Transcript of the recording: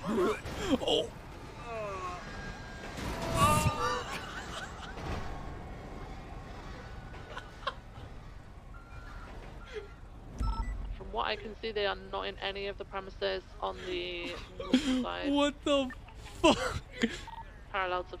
oh. From what I can see, they are not in any of the premises on the north side, What the fuck? parallel to